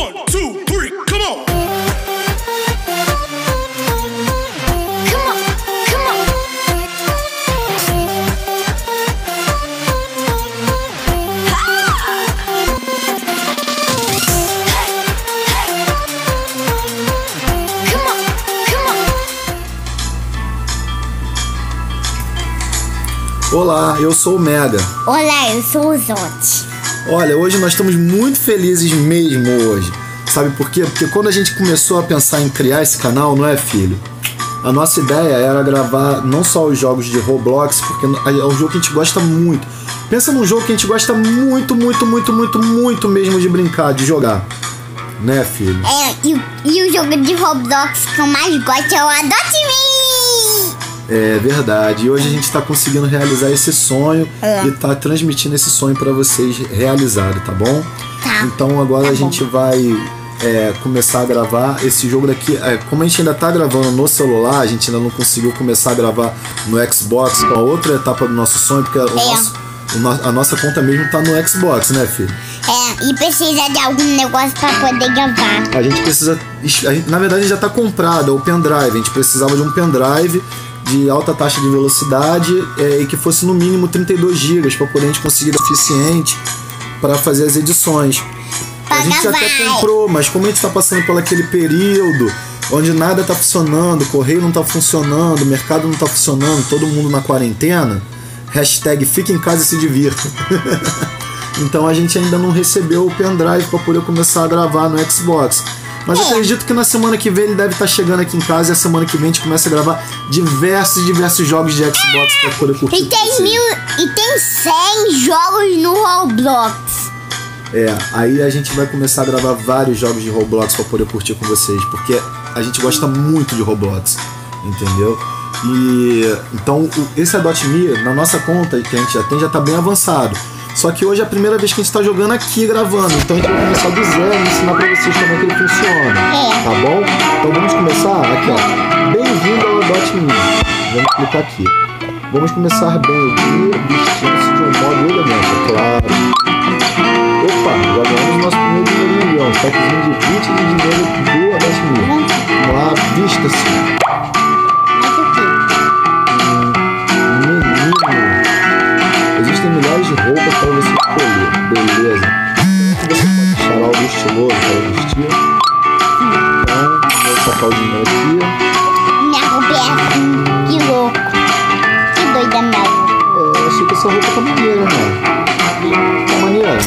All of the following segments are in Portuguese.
One, two, three, come on. Come on, come on. Come on, come on. Olá, eu sou o Mega. Olá, eu sou o Zote. Olha, hoje nós estamos muito felizes mesmo hoje. Sabe por quê? Porque quando a gente começou a pensar em criar esse canal, não é, filho? A nossa ideia era gravar não só os jogos de Roblox, porque é um jogo que a gente gosta muito. Pensa num jogo que a gente gosta muito, muito, muito, muito, muito mesmo de brincar, de jogar. Né, filho? É, e, e o jogo de Roblox que eu mais gosto é o Adote Me! É verdade. E hoje a gente está conseguindo realizar esse sonho É. e tá transmitindo esse sonho para vocês realizarem, tá bom? Tá. Então agora Tá a bom. gente vai é, começar a gravar esse jogo daqui. é, como a gente ainda tá gravando no celular, a gente ainda não conseguiu começar a gravar no Xbox, com a outra etapa do nosso sonho, porque o nosso- o no- a nossa conta mesmo tá no Xbox, né, filho? É, e precisa de algum negócio pra poder gravar. A gente precisa. a gente- na verdade já está comprado, é o pendrive. A gente precisava de um pendrive de alta taxa de velocidade é, e que fosse no mínimo 32 GB para poder a gente conseguir eficiente para fazer as edições. A gente até comprou, mas como a gente está passando por aquele período onde nada está funcionando, o correio não está funcionando, o mercado não está funcionando, todo mundo na quarentena, hashtag fica em casa e se divirta. então a gente ainda não recebeu o pendrive para poder começar a gravar no Xbox. Mas eu É. acredito que na semana que vem ele deve estar chegando aqui em casa e a semana que vem a gente começa a gravar diversos, diversos jogos de Xbox para poder curtir. E tem mil. E tem 100 jogos no Roblox. É, aí a gente vai começar a gravar vários jogos de Roblox pra poder curtir com vocês, porque a gente gosta muito de Roblox, entendeu? E então esse Adopt Me, na nossa conta que a gente já tem, já tá bem avançado. Só que hoje é a primeira vez que a gente tá jogando aqui gravando, então a gente vai começar do zero e ensinar pra vocês como é que ele funciona. É. Tá bom? Então vamos começar aqui, ó. Bem-vindo ao Me. Vamos clicar aqui. Vamos começar bem aqui, vestindo-se de um modo elegante, é claro. Opa, já ganhamos nosso primeiro. Um packzinho de 20 de dinheiro do Adopt Me. Vamos lá, vista-se. De roupas para você escolher. Beleza. Você pode achar algo estiloso para vestir? Então, vou sacar o dinheiro aqui. Minha roupa é assim. Que louco. Que doida minha roupa. É, achei que essa roupa tá maneira, né? Tá maneiro?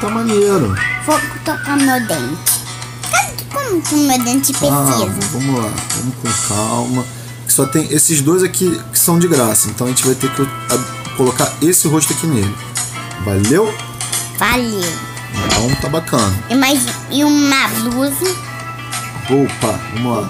Tá maneiro. Vou tocar meu dente. Sabe Como que o meu dente Ah, precisa? vamos lá, vamos com calma. Só tem esses dois aqui que são de graça. Então a gente vai ter que colocar esse rosto aqui nele. Valeu? Valeu. Então tá bacana. E, mais, e uma blusa. Opa, vamos lá.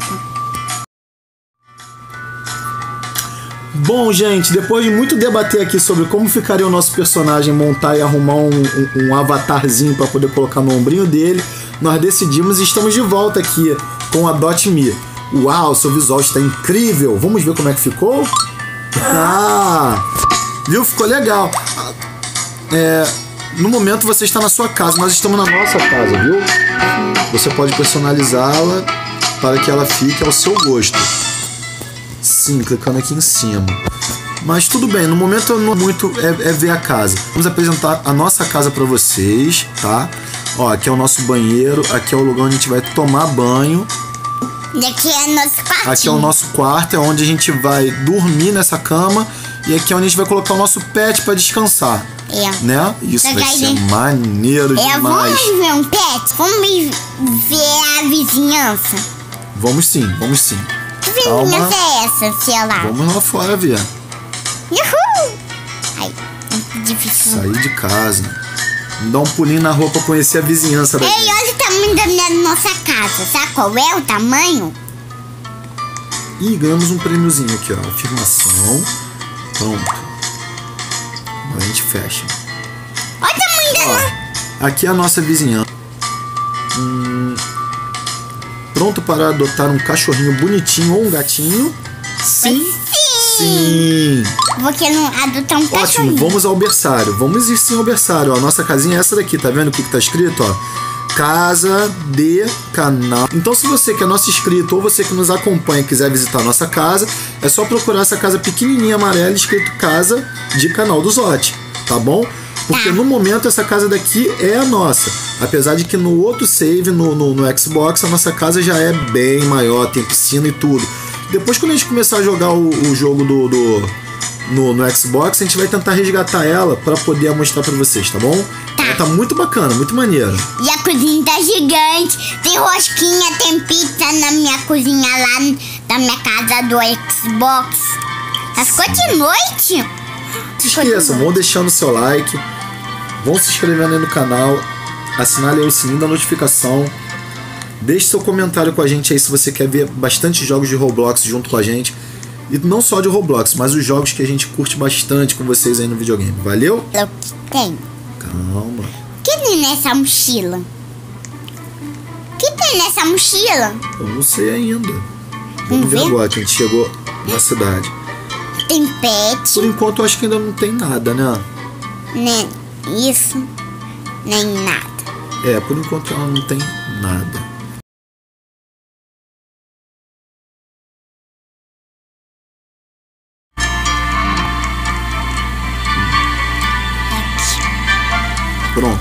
Bom, gente, depois de muito debater aqui sobre como ficaria o nosso personagem montar e arrumar um, um- um avatarzinho para poder colocar no ombrinho dele, nós decidimos e estamos de volta aqui com a Dot Me. Uau, seu visual está incrível! Vamos ver como é que ficou? Ah! Viu? Ficou legal. É, no momento você está na sua casa, nós estamos na nossa casa, viu? Você pode personalizá-la para que ela fique ao seu gosto. Sim, clicando aqui em cima. Mas tudo bem, no momento não muito é, é ver a casa. Vamos apresentar a nossa casa para vocês, tá? Ó, aqui é o nosso banheiro, aqui é o lugar onde a gente vai tomar banho. E aqui é nosso quartinho. Aqui é o nosso quarto, é onde a gente vai dormir nessa cama. E aqui é onde a gente vai colocar o nosso pet para descansar. É. Né? Isso Tá vai ser maneiro É, demais. vamos ver um pet? Vamos ver a vizinhança. Vamos sim, vamos sim. Que vizinhança é essa, sei lá? Vamos lá fora ver. Uhul! Ai, muito difícil. Sair de casa. Dar um pulinho na rua pra conhecer a vizinhança da Ei, gente. olha o tamanho da minha nossa casa. Sabe qual é o tamanho? E ganhamos um prêmiozinho aqui, ó. Afirmação. Pronto. Agora a gente fecha. Olha o tamanho. Ó, aqui é a nossa vizinhança. Hum, pronto para adotar um cachorrinho bonitinho ou um gatinho? Sim. Sim. Vou querer adotar um Ótimo, cachorrinho. vamos ao berçário. Vamos ir sim ao berçário. ó. A nossa casinha é essa daqui, tá vendo o que, que tá escrito? Ó? Casa de Canal. Então, se você que é nosso inscrito ou você que nos acompanha quiser visitar a nossa casa, é só procurar essa casa pequenininha amarela escrito Casa de Canal do Zote, tá bom? Porque Tá. no momento essa casa daqui é a nossa. Apesar de que no outro save, no, no, no Xbox, a nossa casa já é bem maior, tem piscina e tudo. Depois, quando a gente começar a jogar o, o jogo do, do- no, no Xbox, a gente vai tentar resgatar ela pra poder mostrar pra vocês, tá bom? Tá. Ela tá muito bacana, muito maneira. E a cozinha tá gigante. Tem rosquinha, tem pizza na minha cozinha lá da minha casa do Xbox. Já ficou de noite? Não se esqueçam, vão deixando seu like, vão se inscrevendo aí no canal, assinale aí o sininho da notificação. Deixe seu comentário com a gente aí se você quer ver bastante jogos de Roblox junto com a gente. E não só de Roblox, mas os jogos que a gente curte bastante com vocês aí no videogame. Valeu? O que tem? Calma. O que tem nessa mochila? O que tem nessa mochila? Eu não sei ainda. Vamos ver ver? agora que a gente chegou na cidade. Tem pet, Por enquanto eu acho que ainda não tem nada, né? nem isso, nem nada. É, por enquanto ela não tem nada. Pronto.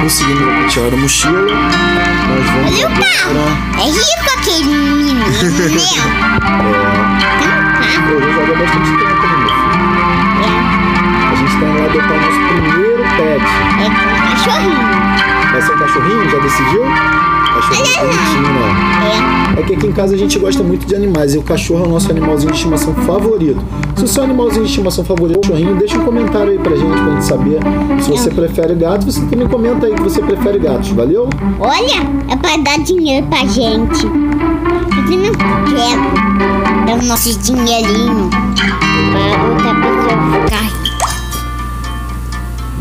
Conseguimos tirar a mochila. Nós vamos Olha o carro. É rico aquele menino, né? Tem um carro. Pô, já joga bastante tempo, né, meu filho? A gente tá indo lá adotar o nosso primeiro pet. É, é um cachorrinho. Vai ser um cachorrinho? Já decidiu? Cachorrinho bonitinho, né? É. É que aqui em casa a gente gosta muito de animais e o cachorro é o nosso animalzinho de estimação favorito. Se o seu animalzinho de estimação favorito é o cachorrinho, deixa um comentário aí pra gente, pra gente saber se você prefere gato. Você também comenta aí que você prefere gatos, valeu? Olha, é pra dar dinheiro pra gente. Eu não quero dar o nosso dinheirinho pra outra pessoa ficar.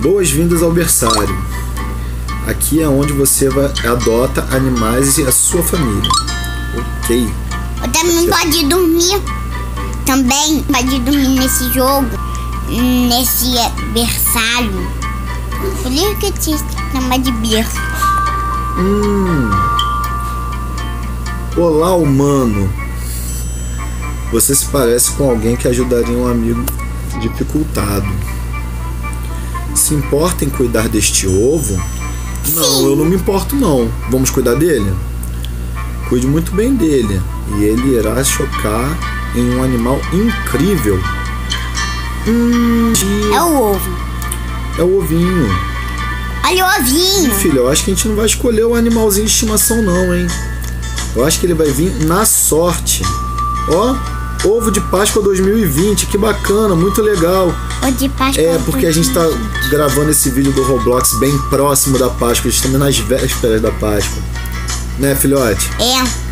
Boas-vindas ao berçário. Aqui é onde você vai, adota animais e a sua família. Ok. Eu também pode dormir. Também pode dormir nesse jogo. Nesse berçário. Por isso que te chama de berço. Hum. Olá, humano. Você se parece com alguém que ajudaria um amigo dificultado. Se importa em cuidar deste ovo? Não, eu não me importo não. Vamos cuidar dele? Cuide muito bem dele e ele irá chocar em um animal incrível. Hum, É o ovo. é o ovinho. Olha o ovinho. Filho, eu acho que a gente não vai escolher o animalzinho de estimação, não, hein? Eu acho que ele vai vir na sorte. Ó, ovo de Páscoa 2020, que bacana, muito legal. O de Páscoa. É, porque a gente tá gravando esse vídeo do Roblox bem próximo da Páscoa, estamos nas vésperas da Páscoa. Né, filhote? É.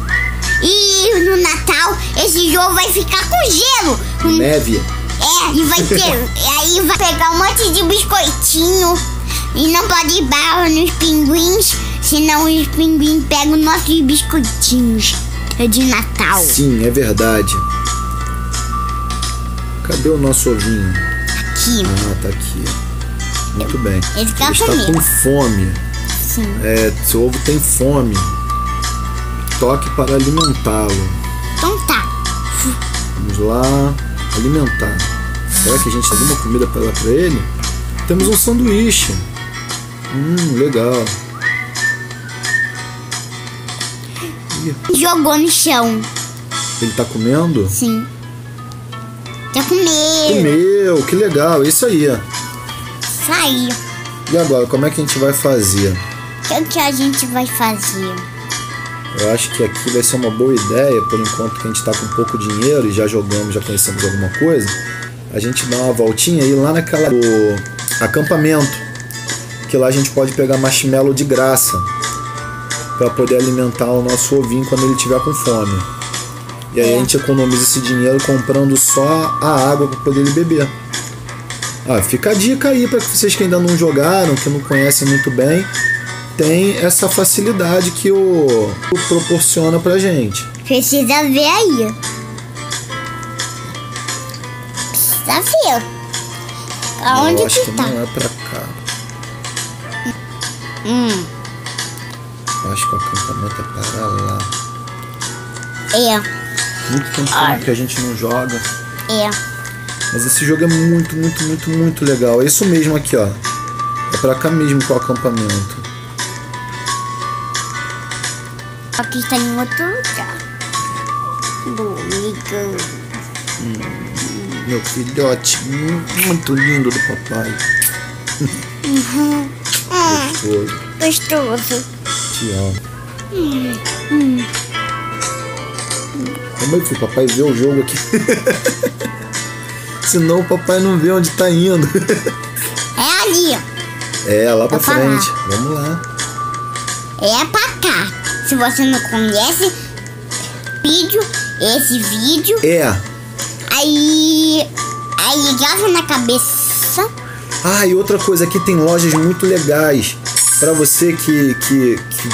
E no Natal, esse jogo vai ficar com gelo. Com- Neve. É, e vai ter. aí vai pegar um monte de biscoitinho. E não pode ir barro nos pinguins, senão os pinguins pegam nossos biscoitinhos É de Natal. Sim, é verdade. Cadê o nosso ovinho? Aqui. Ah, tá aqui. Muito bem. Ele tá está comigo. com fome. Sim. É, seu ovo tem fome. Toque para alimentá-lo. Então tá. Vamos lá, alimentar. Será que a gente tem alguma comida para dar para ele? Temos um sanduíche. Hum, legal. Jogou no chão. ele tá comendo? Sim. Tá com medo. Comeu, que legal, isso aí. Saiu. E agora, como é que a gente vai fazer? O que, que a gente vai fazer? Eu acho que aqui vai ser uma boa ideia, por enquanto que a gente tá com pouco dinheiro e já jogamos, já conhecemos alguma coisa, a gente dá uma voltinha e ir lá naquela do acampamento, que lá a gente pode pegar marshmallow de graça para poder alimentar o nosso ovinho quando ele tiver com fome. E aí a gente economiza esse dinheiro comprando só a água para poder ele beber. Ah, fica a dica aí para vocês que ainda não jogaram, que não conhecem muito bem, tem essa facilidade que o, o proporciona pra gente. Precisa ver aí. Precisa ver. Aonde Eu acho que que tá? não é pra cá. Hum. acho que o acampamento é para lá. É, Muito tempo que a gente não joga. é. Mas esse jogo é muito, muito, muito, muito legal. É isso mesmo aqui, ó. É pra cá mesmo é o acampamento. Aqui está em outro lugar. Bonito. Meu filhote, muito lindo do papai. Gostoso. Gostoso. Te amo. Como é que papai vê o jogo aqui? Senão o papai não vê onde tá indo. É ali. É, lá pra Vou falar. frente. Vamos lá. É pra cá. Se você não conhece, vídeo, esse vídeo, É. aí. Aí grava na cabeça. Ah, e outra coisa, aqui tem lojas muito legais para você que, que, que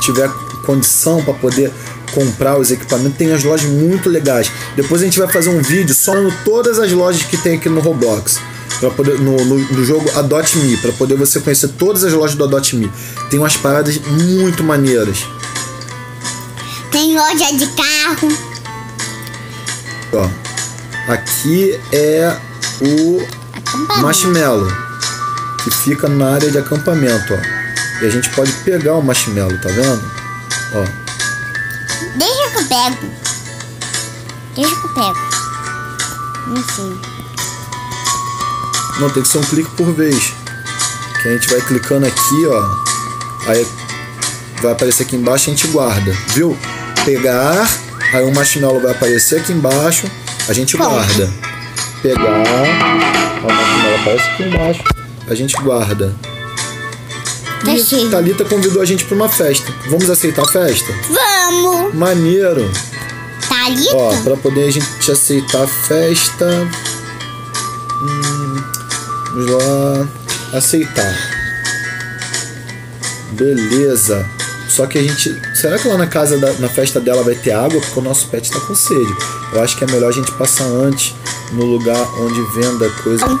tiver condição para poder comprar os equipamentos. Tem as lojas muito legais. Depois a gente vai fazer um vídeo só no todas as lojas que tem aqui no Roblox. Pra poder, no, no, no jogo Adopt Me, para poder você conhecer todas as lojas do Adopt Me. Tem umas paradas muito maneiras. Tem loja de carro. Ó, aqui é o marshmallow que fica na área de acampamento, ó. E a gente pode pegar o marshmallow, tá vendo? Ó, pego. Deixa que eu pego. Não sei. não tem que ser um clique por vez. Que a gente vai clicando aqui, ó. Aí vai aparecer aqui embaixo e a gente guarda, viu? Pegar, aí o marshmallow vai aparecer aqui embaixo, a gente guarda. Pegar, ó, o marshmallow aparece aqui embaixo, a gente guarda. Tá. Thalita convidou a gente para uma festa. Vamos aceitar a festa? Vamos! Maneiro. Thalita? Ó, pra poder a gente aceitar a festa. Hum, vamos lá. Aceitar. Beleza. Só que a gente. Será que lá na casa da, na festa dela vai ter água? Porque o nosso pet tá com sede. Eu acho que é melhor a gente passar antes no lugar onde venda coisa. Café.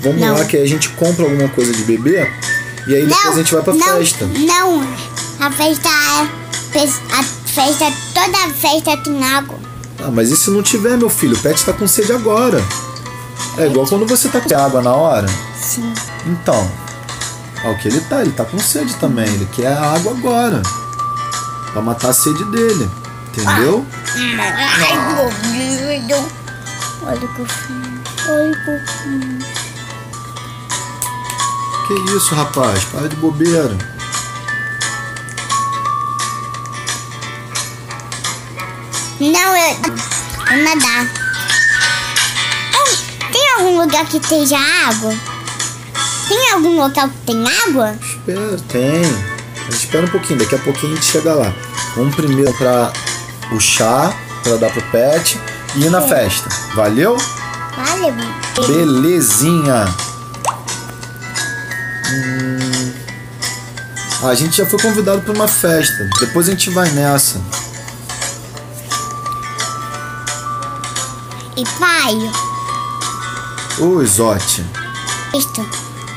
Vamos Não. lá que a gente compra alguma coisa de beber e aí depois a gente vai pra não, festa. Não, a festa é. A festa, toda a festa tem água. Ah, mas e se não tiver, meu filho? O pet tá com sede agora. É igual quando você tá com água na hora. Sim. Então, ó, o que ele tá? Ele tá com sede também. Ele quer a água agora. Pra matar a sede dele. Entendeu? Ai, bonito. Olha o fofinho. Olha o fofinho. Que isso, rapaz? Para de bobeira. Não, eu. Vou nadar. Oh, tem algum lugar que esteja água? Tem algum local que tem água? Espera, tem. Mas espera um pouquinho, daqui a pouquinho a gente chega lá. Vamos primeiro pra o chá, pra dar pro pet e ir na festa. Valeu? Vale, Belezinha. Hum, a gente já foi convidado para uma festa. Depois a gente vai nessa. E pai, Ô, Isote. isto.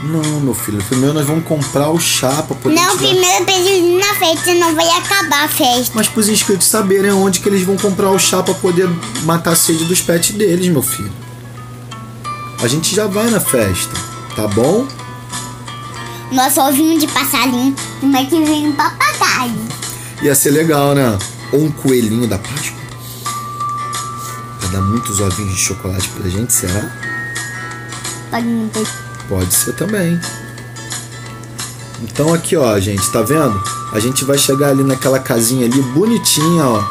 Não, meu filho. Primeiro nós vamos comprar o chá pra poder Não, tirar- primeiro eu preciso ir na festa, senão vai acabar a festa. Mas pros inscritos saberem onde que eles vão comprar o chá pra poder matar a sede dos pets deles, meu filho. A gente já vai na festa, tá bom? Nosso ovinho de passarinho, como é que vem um papagaio? Ia ser legal, né? Ou um coelhinho da Páscoa. Vai dar muitos ovinhos de chocolate pra gente, será? Pode não ter. Pode ser também. Então aqui, ó, gente, tá vendo? A gente vai chegar ali naquela casinha ali bonitinha, ó,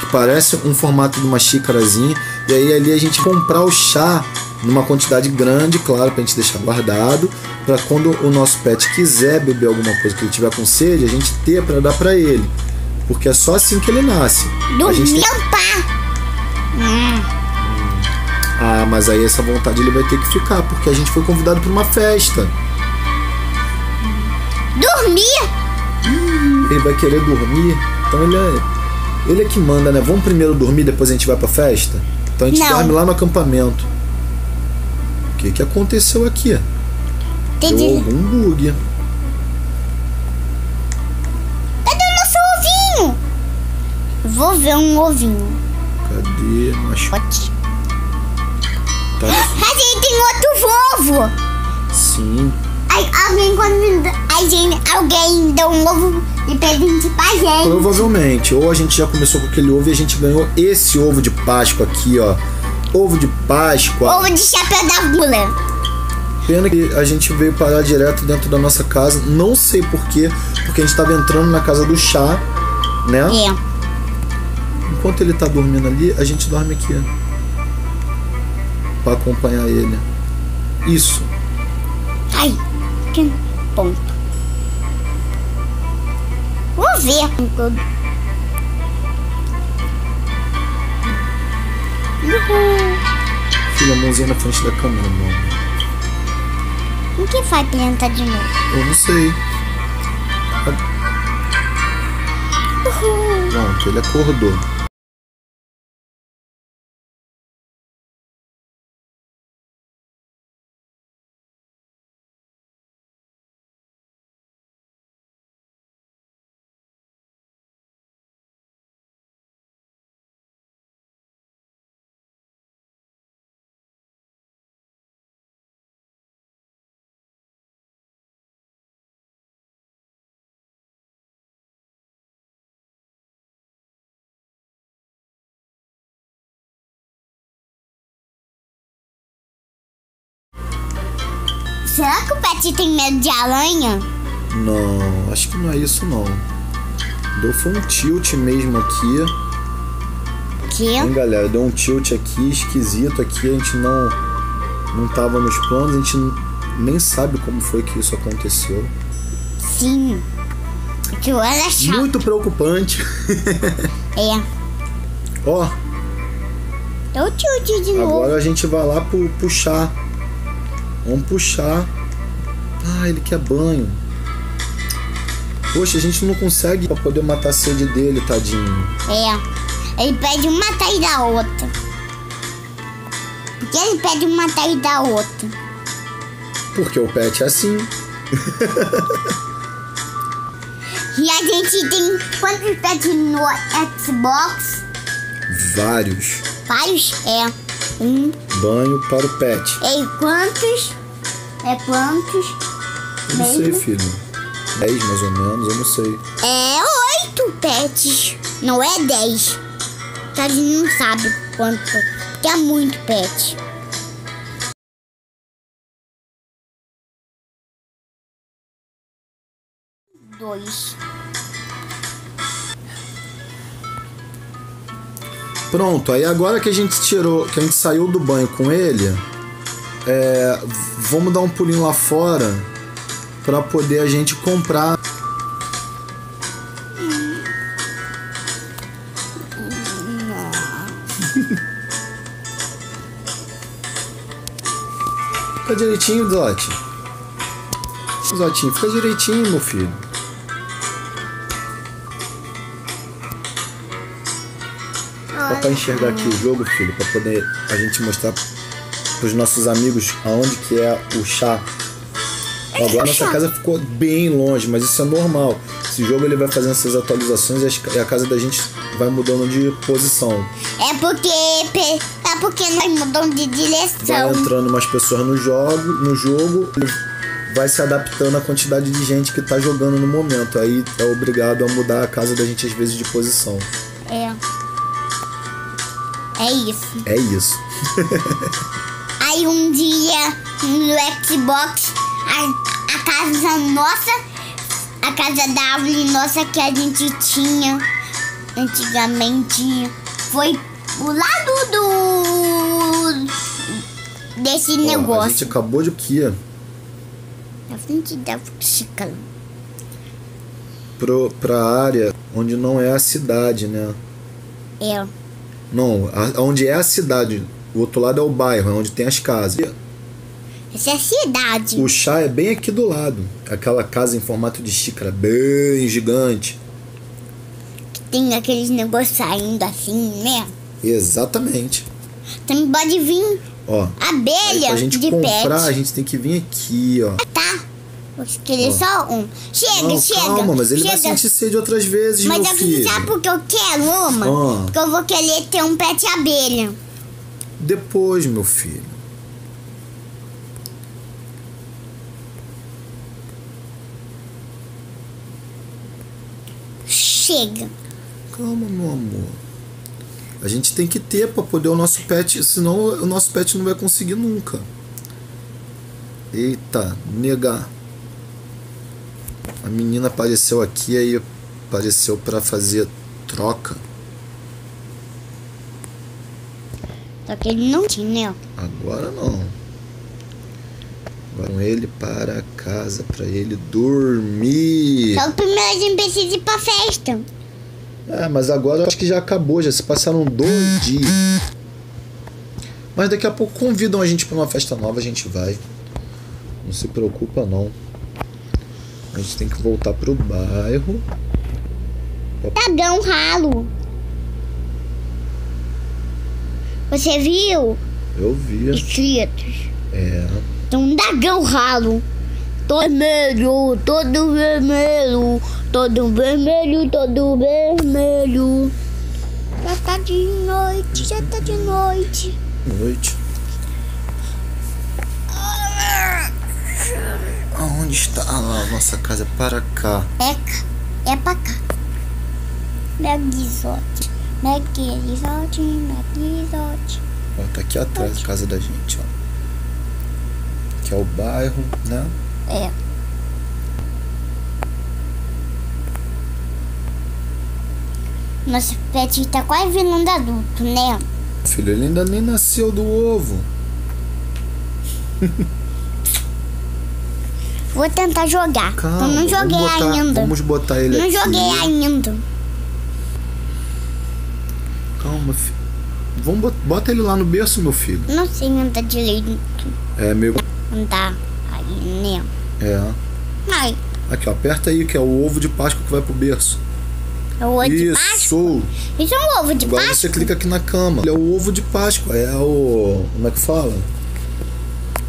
que parece um formato de uma xícarazinha. E aí ali a gente comprar o chá numa quantidade grande, claro, pra gente deixar guardado, pra quando o nosso pet quiser beber alguma coisa que ele tiver com sede, a gente ter pra dar pra ele. Porque é só assim que ele nasce. A gente Dormiu, tem- pá! Ah, mas aí essa vontade ele vai ter que ficar, porque a gente foi convidado pra uma festa. Dormir? ele vai querer dormir. Então ele é. Ele é que manda, né? Vamos primeiro dormir, depois a gente vai pra festa? Então a gente Não. dorme lá no acampamento. O que que aconteceu aqui? Deu Entendi. algum bug. Cadê o nosso ovinho? Vou ver um ovinho. Cadê? Acho... Pote. Tá. A gente tem outro ovo. Sim. Aí, alguém quando aí gente, alguém deu um ovo de presente pra gente. Provavelmente. Ou a gente já começou com aquele ovo e a gente ganhou esse ovo de Páscoa aqui, ó. Ovo de Páscoa. Ovo de chapéu da bula. Pena que a gente veio parar direto dentro da nossa casa. Não sei porquê. Porque a gente tava entrando na casa do chá, né? É. Enquanto ele tá dormindo ali, a gente dorme aqui. Pra acompanhar ele. Isso. Ai, que ponto. Vou ver. Uhul. Filha, a mãozinha na frente da câmera, amor. O que faz entrar de novo? Eu não sei. Uhul. Pronto, ele acordou. Será que o Pet tem medo de aranha? Não, acho que não é isso não. Deu foi um tilt mesmo aqui. Que? Hein, galera? Deu um tilt aqui, esquisito aqui. A gente não, não tava nos planos. A gente nem sabe como foi que isso aconteceu. Sim. Que olha chato. Muito preocupante. É. Ó, Deu tilt de novo. agora a gente vai lá pro, puxar. Vamos puxar. Ah, ele quer banho. Poxa, a gente não consegue pra poder matar a sede dele, tadinho. É. Ele pede uma atrás da outra. Por que ele pede uma atrás da outra? Porque o pet é assim. E a gente tem quantos pets no Xbox? Vários. Vários? É. Um. Banho para o pet. E quantos? É quantos? Eu não sei, filho. 10 mais ou menos, eu não sei. É oito pets. Não é dez. A gente não sabe quanto. Porque é muito pet. Dois. Pronto, aí agora que a gente tirou, que a gente saiu do banho com ele, é, vamos dar um pulinho lá fora pra poder a gente comprar. Fica direitinho, Zote. Zotinho, fica direitinho, meu filho. Pra enxergar aqui o jogo, filho, pra poder a gente mostrar pros nossos amigos aonde que é o chá. Agora nossa casa ficou bem longe, mas isso é normal. Esse jogo ele vai fazendo essas atualizações e a casa da gente vai mudando de posição. É porque. É porque nós mudamos de Vai direção. entrando umas pessoas no jogo, no jogo, vai se adaptando à quantidade de gente que tá jogando no momento. Aí é obrigado a mudar a casa da gente às vezes de posição. É. É isso. É isso. Aí um dia no Xbox, a, a casa nossa, a casa da árvore nossa que a gente tinha antigamente foi o lado do. desse Ó, a negócio. gente acabou de aqui Na frente da xícara. pro, pra área onde não é a cidade, né? É. Não, a- onde é a cidade. O outro lado é o bairro, é onde tem as casas. Essa é a cidade. O chá é bem aqui do lado. Aquela casa em formato de xícara, bem gigante. Tem aqueles negócios saindo assim, né? Exatamente. Também pode vir Ó, abelha pra gente de comprar, a pet. gente tem que vir aqui, ó. Tá. Vou querer só um. Chega, Não, chega. calma, mas ele chega. vai sentir sede outras vezes, Mas meu eu, filho. sabe por que eu quero uma? Ah. Porque eu vou querer ter um pet abelha. Depois, meu filho. Chega. Calma, meu amor. A gente tem que ter pra poder o nosso pet, senão o nosso pet não vai conseguir nunca. Eita, negar. A menina apareceu aqui aí apareceu pra fazer troca. Só que ele não tinha, né? Agora não. Agora com ele para casa pra ele dormir. Só que primeiro a gente precisa ir pra festa. É, mas agora eu acho que já acabou, já se passaram dois dias. Mas daqui a pouco convidam a gente pra uma festa nova, a gente vai. Não se preocupa não. A gente tem que voltar pro bairro. Dragão ralo. Você viu? Eu vi. Escritos. É. Tem um dragão ralo. Todo vermelho, todo vermelho, todo vermelho, todo vermelho. Já tá de noite, já tá de noite. Noite. Aonde está a nossa casa? Para cá. É cá, é pra cá. Meguizote, meguizote, meguizote. Ó, tá aqui atrás a casa da gente, ó. Que é o bairro, né? É. Nosso pet tá quase virando adulto, né? Filho, ele ainda nem nasceu do ovo. Vou tentar jogar. Calma, eu não joguei vamos botar, ainda. Vamos botar ele não aqui. joguei ainda. Calma, filho. Vamos bot- bota ele lá no berço, meu filho. Não sei andar direito. É, meu. Andar aí, né? É. Ai, Aqui, ó. Aperta aí, que é o ovo de Páscoa que vai pro berço. é o ovo de Páscoa. Isso! Isso é um ovo de Agora Páscoa? você clica aqui na cama. É o ovo de Páscoa. É o. Como é que fala?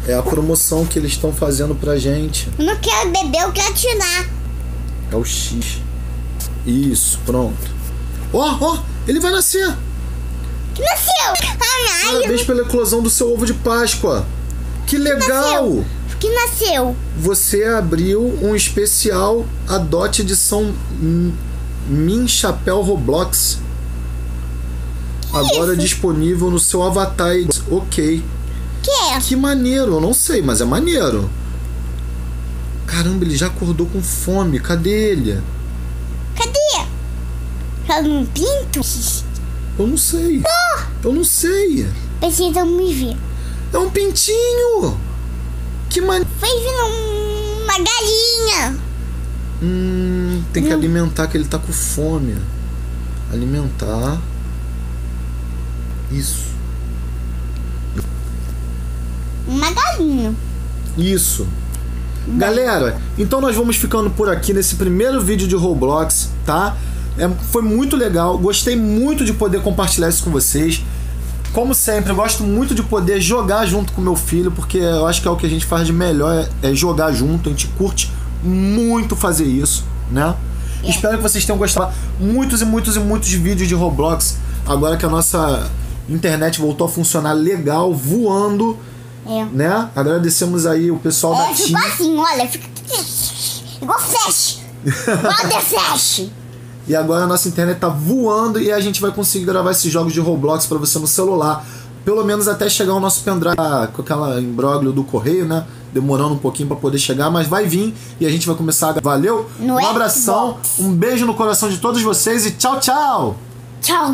É a promoção que eles estão fazendo pra gente. Eu não quero beber, eu quero tirar. É o X. Isso, pronto. Ó, ó! ele vai nascer! Que nasceu? Ai, Parabéns pela eclosão do seu ovo de Páscoa! Que legal! nasceu. Que nasceu? Você abriu um especial Adote edição M- Min Chapéu Roblox. Agora isso? disponível no seu avatar. Ok. Que é? Que maneiro, eu não sei, mas é maneiro. Caramba, ele já acordou com fome. Cadê ele? Cadê? Tá num pinto? Eu não sei. Eu não sei. Precisamos ver. É um pintinho. Que maneiro. Fez uma galinha. Hum, tem que alimentar que ele tá com fome. Alimentar. Isso. Uma galinha. Isso. Galera, então nós vamos ficando por aqui nesse primeiro vídeo de Roblox, tá? É, foi muito legal, gostei muito de poder compartilhar isso com vocês. Como sempre, gosto muito de poder jogar junto com meu filho, porque eu acho que é o que a gente faz de melhor, é, é jogar junto, a gente curte muito fazer isso, né? Espero que vocês tenham gostado. Muitos e muitos e muitos vídeos de Roblox, agora que a nossa internet voltou a funcionar legal, voando, É. né? Agradecemos aí o pessoal da É tipo TIM. assim, olha, fica igual flash. Igual Flash. E agora a nossa internet tá voando e a gente vai conseguir gravar esses jogos de Roblox pra você no celular. Pelo menos até chegar o nosso pendrive com aquela imbróglio do correio, né? Demorando um pouquinho pra poder chegar, mas vai vir e a gente vai começar a. Valeu? No um abração, Xbox. um beijo no coração de todos vocês e tchau, tchau! Tchau.